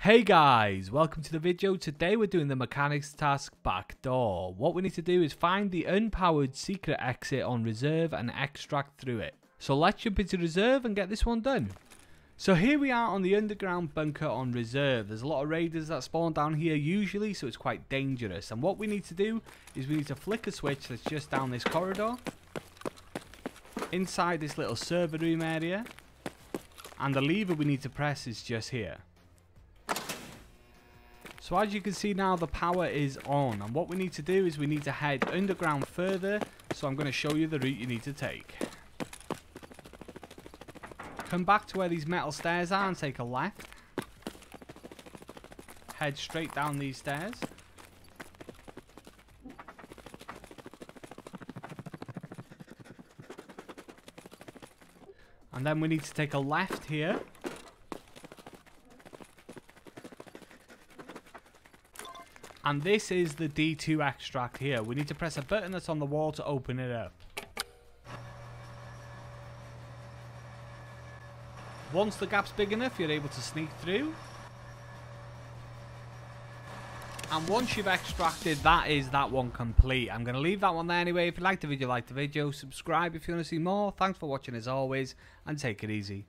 Hey guys, welcome to the video. Today we're doing the mechanics task back door. What we need to do is find the unpowered secret exit on reserve and extract through it. So let's jump into reserve and get this one done. So here we are on the underground bunker on reserve. There's a lot of raiders that spawn down here usually, so it's quite dangerous. And what we need to do is we need to flick a switch that's just down this corridor. Inside this little server room area. And the lever we need to press is just here. So as you can see now the power is on and what we need to do is we need to head underground further so I'm going to show you the route you need to take. Come back to where these metal stairs are and take a left. Head straight down these stairs. And then we need to take a left here. And this is the D2 extract here. We need to press a button that's on the wall to open it up. Once the gap's big enough, you're able to sneak through. And once you've extracted, that is that one complete. I'm going to leave that one there anyway. If you liked the video, like the video. Subscribe if you want to see more. Thanks for watching as always, and take it easy.